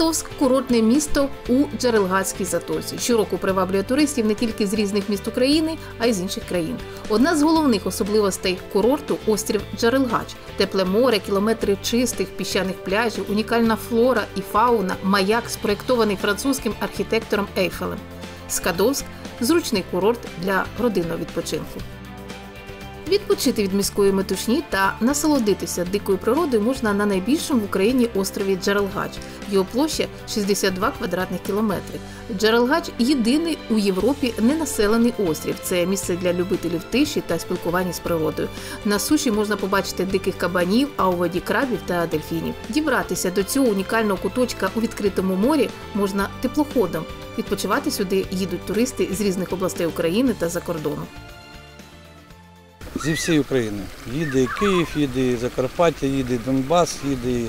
Скадовськ курортне місто у Джерелгацькій затоці. Щороку приваблює туристів не тільки з різних міст України, а й з інших країн. Одна з головних особливостей курорту острів Джерелгач, тепле море, кілометри чистих піщаних пляжів, унікальна флора і фауна, маяк, спроєктований французьким архітектором Ейфелем. Скадовськ зручний курорт для родинного відпочинку. Відпочити від міської метушні та насолодитися дикою природою можна на найбільшому в Україні острові Джерелгач. Його площа 62 квадратних кілометри. Джерелгач єдиний у Європі ненаселений острів. Це місце для любителів тиші та спілкування з природою. На суші можна побачити диких кабанів, а у воді крабів та дельфінів. Дібратися до цього унікального куточка у відкритому морі можна теплоходом. Відпочивати сюди їдуть туристи з різних областей України та за кордону. Зі всієї України. Їде і Київ, їде і Закарпаття, їде і Донбас, їде і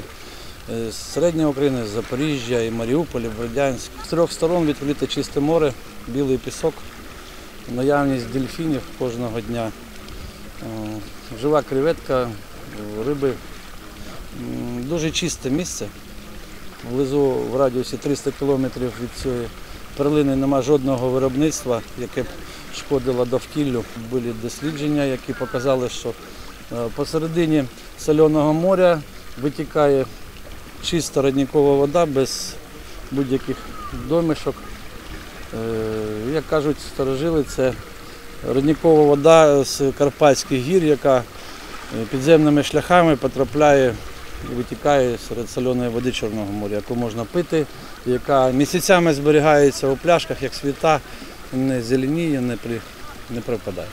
е, України, з Запоріжжя, і Маріуполь, і Бердянськ. З трьох сторон відкрите чисте море, білий пісок, наявність дельфінів кожного дня, Е, жива креветка, риби. Дуже чисте місце. Внизу в радіусі 300 кілометрів від цієї перлини нема жодного виробництва, яке б шкодило довкіллю. Були дослідження, які показали, що е, посередині соляного моря витікає чиста родникова вода без будь-яких домішок. Е, Як кажуть старожили, це родникова вода з Карпатських гір, яка е, підземними шляхами потрапляє і витікає серед соляної води Чорного моря, яку можна пити, яка місяцями зберігається у пляшках, як світа, не зеленіє, не, пропадає.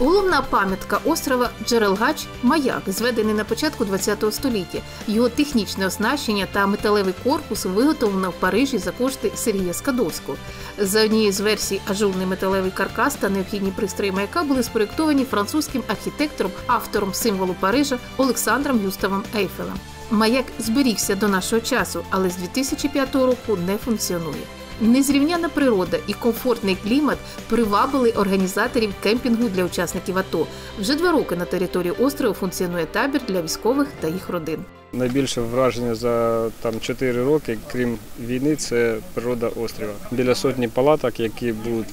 Головна пам'ятка острова Джерелгач маяк, зведений на початку ХХ століття. Його технічне оснащення та металевий корпус виготовлено в Парижі за кошти Сергія Скадовського. За однією з версій, ажурний металевий каркас та необхідні пристрої маяка були спроєктовані французьким архітектором, автором символу Парижа Олександром Юставом Ейфелем. Маяк зберігся до нашого часу, але з 2005 року не функціонує. Незрівняна природа і комфортний клімат привабили організаторів кемпінгу для учасників АТО. Вже два роки на території острова функціонує табір для військових та їх родин. Найбільше враження за там 4 роки, крім війни, це природа острова. Біля сотні палаток, які будуть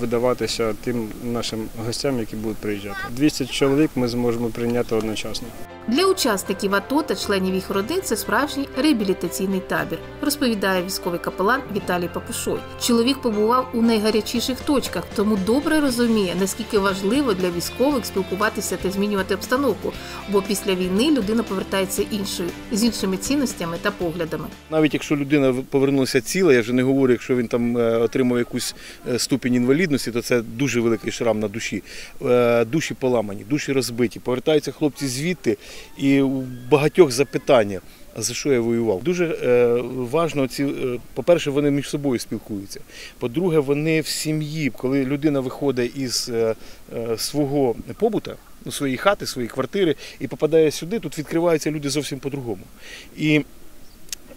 видаватися тим нашим гостям, які будуть приїжджати. 200 чоловік ми зможемо прийняти одночасно. Для учасників АТО та членів їх родин це справжній реабілітаційний табір, розповідає військовий капелан Віталій Папушой. Чоловік побував у найгарячіших точках, тому добре розуміє, наскільки важливо для військових спілкуватися та змінювати обстановку, бо після війни людина повертається іншою з іншими цінностями та поглядами. Навіть якщо людина повернулася ціла, я вже не говорю, якщо він там е, отримав якусь е, ступінь інвалідності, то це дуже великий шрам на душі. Е, Душі поламані, душі розбиті. Повертаються хлопці звідти, і у багатьох запитання. А за що я воював? Дуже е, важно ці, е, по-перше, вони між собою спілкуються. По-друге, вони в сім'ї, коли людина виходить із е, е, свого побута, своєї хати, своєї квартири і попадає сюди, тут відкриваються люди зовсім по-другому. І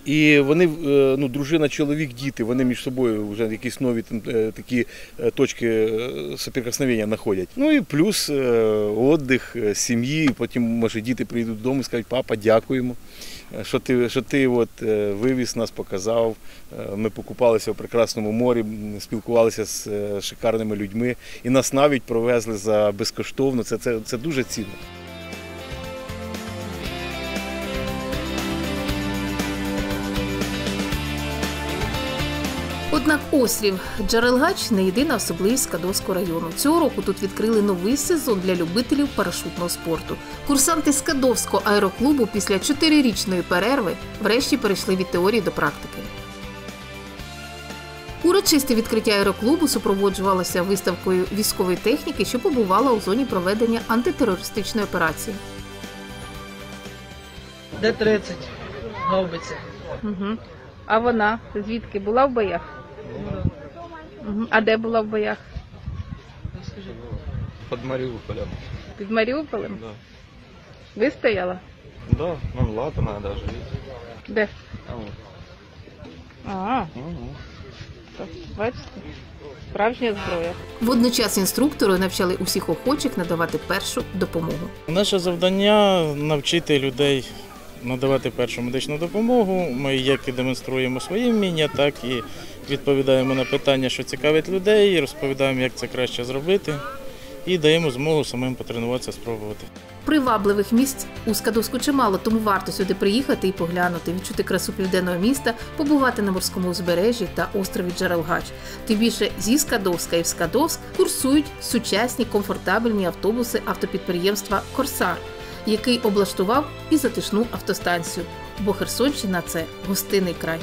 і вони, е, ну, дружина, чоловік, діти, вони між собою вже якісь нові там, е, такі е, точки соприкосновення знаходять. Ну і плюс віддих сім'ї, потім, може, діти прийдуть додому і скажуть, папа, дякуємо, що ти, що ти от, вивіз нас, показав. Ми покупалися в прекрасному морі, спілкувалися з шикарними людьми, і нас навіть провезли за безкоштовно. Це, це, це дуже цінно. Однак острів Джерелгач не єдина особливість Скадовського району. Цього року тут відкрили новий сезон для любителів парашутного спорту. Курсанти Скадовського аероклубу після чотирирічної перерви врешті перейшли від теорії до практики. Урочисте відкриття аероклубу супроводжувалося виставкою військової техніки, що побувала у зоні проведення антитерористичної операції. Д-30, гаубиця. Угу. А вона звідки була в боях? Угу. А де була в боях? Под Мариуполем. Під Маріуполем? Да. Вистояла? Да, ну латаная даже, видите. Де? А вот. А, так, бачите? Справжня зброя. Водночас інструктори навчали усіх охочих надавати першу допомогу. Наше завдання навчити людей надавати першу медичну допомогу. Ми як і демонструємо свої вміння, так і відповідаємо на питання, що цікавить людей, розповідаємо, як це краще зробити, і даємо змогу самим потренуватися, спробувати. Привабливих місць у Скадовську чимало, тому варто сюди приїхати і поглянути, відчути красу південного міста, побувати на морському узбережжі та острові Джарилгач. Тим більше зі Скадовська і в Скадовськ курсують сучасні комфортабельні автобуси автопідприємства Корсар, який облаштував і затишну автостанцію. Бо Херсонщина це гостинний край.